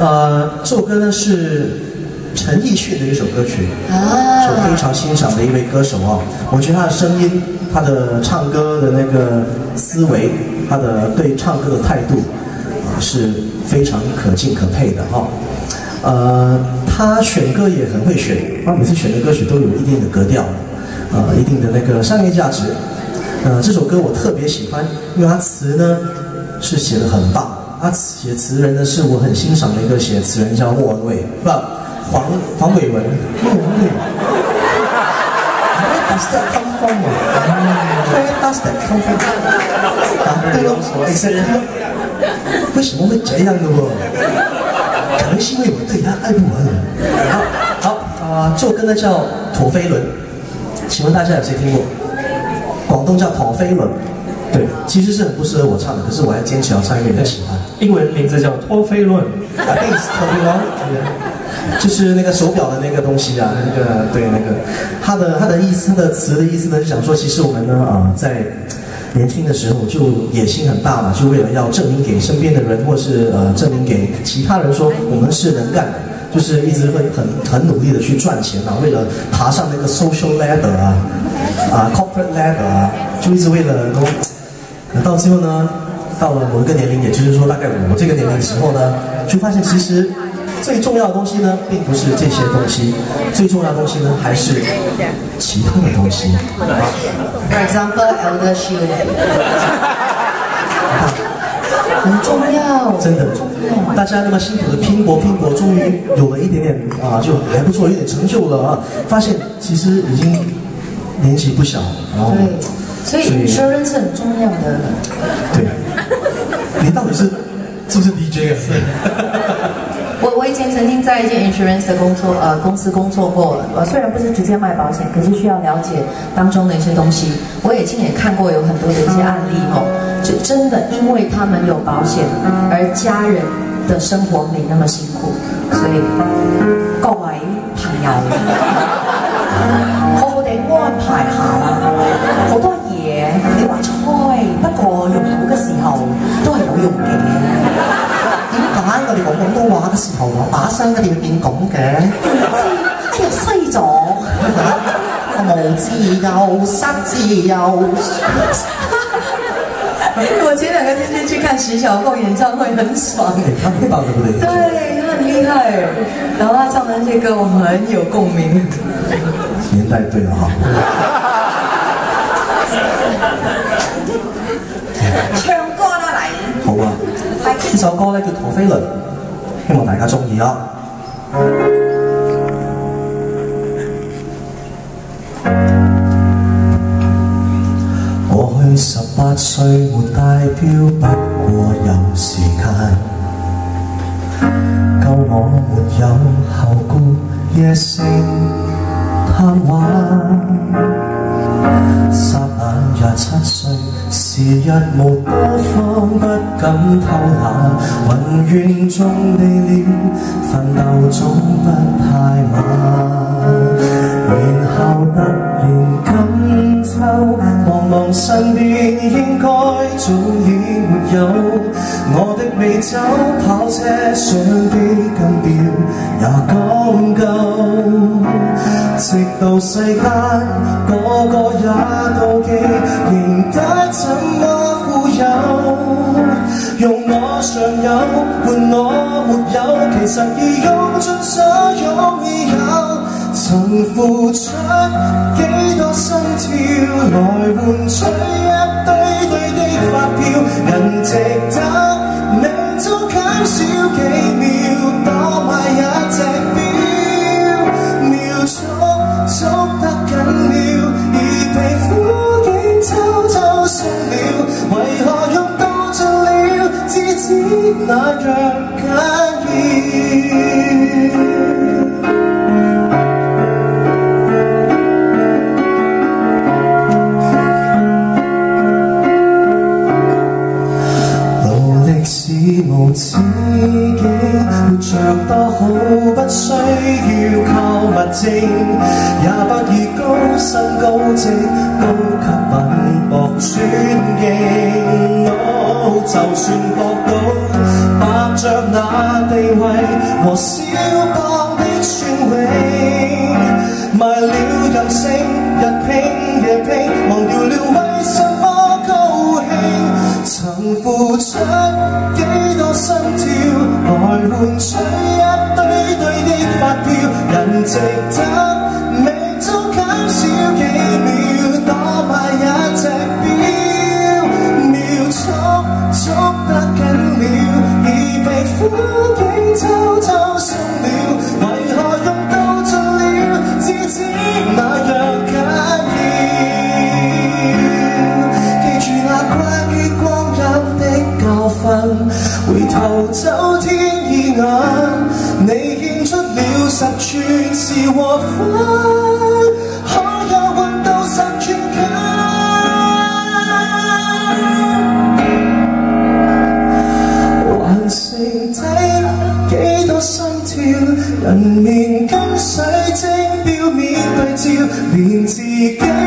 呃，这首歌呢是陈奕迅的一首歌曲，是我非常欣赏的一位歌手啊。我觉得他的声音、他的唱歌的那个思维、他的对唱歌的态度啊是非常可敬可佩的哈。呃，他选歌也很会选，他每次选的歌曲都有一定的格调，呃，一定的那个商业价值。呃，这首歌我特别喜欢，因为它词呢是写的很棒。他写词人呢是我很欣赏的一个写词人，叫莫文蔚，不，黄黄伟文。莫文蔚。Where does that come from? Where does that come from? 啊，对喽，哎，是为什么会这样的哦？可能是因为我对他爱不完。好，好啊，这首歌呢叫《陀飞轮》，请问大家有谁听过？广东叫陀飞轮。对，其实是很不适合我唱的，可是我还坚持要唱，因为喜欢。英文名字叫托飞轮，I think it's 托飞轮，就是那个手表的那个东西啊，那个对那个，它的它的意思的词的意思呢，是想说，其实我们呢啊，在年轻的时候就野心很大嘛，就为了要证明给身边的人，或是呃证明给其他人说，我们是能干的，就是一直会很很努力的去赚钱啊，为了爬上那个 social ladder 啊，啊 corporate ladder 啊，就一直为了都。那到最后呢，到了某一个年龄，也就是说大概我这个年龄的时候呢，就发现其实最重要的东西呢，并不是这些东西，最重要的东西呢，还是其他的东西。For example, elder shield，很重要，真的，大家那么辛苦的拼搏拼搏，终于有了一点点啊，就还不错，有点成就了啊，发现其实已经年纪不小，然后。所以 insurance 是很重要的。对，你到底是是不是 DJ 啊？我我以前曾经在一间 insurance 的工作呃公司工作过，呃虽然不是直接卖保险，可是需要了解当中的一些东西。我也亲眼看过有很多的一些案例哦，就真的因为他们有保险，而家人的生活没那么辛苦。所以各位朋友，好好地安排下啦，好多。你話菜，不過用口嘅時候都係有用嘅。點解我哋講廣東話嘅時候把聲一定要變咁嘅？哎呀衰咗，無自由，失自由。我前兩個天天去看徐小凤演唱會，很爽。他很棒，对不对？对，他很厉害。然后他唱的那些歌，我很有共鸣。年代对了哈。唱歌啦嚟，好啊！呢首歌咧叫《陀飞轮》，希望大家中意啊！过去十八岁没戴表，不过有时间，够我没有后顾，夜声贪玩。霎眼廿七岁，时日无多方，不敢偷懒，宏愿中地了，奋斗总不太晚。然后突然今秋，望望身边应该早已没有我的美酒，跑车、相机金表也讲究，到世间个个也妒忌，赢得怎么富有？用我尚有换我没有，其实已用尽所有已有。曾付出几多心跳来换取一堆堆的发票，人值得命中减少几那样紧要？自己活着多好，不需要靠物证，也不以高薪高职、高级品博尊敬。就算博到，着那地位和小邦的尊荣，卖了人性，日拼夜拼，忘掉了为什么高兴。曾付出几多心跳，来换取一堆堆的发票，人值得。落花，可有活到十圈？近完成睇，几多心跳人面跟水晶表面对照，连自己。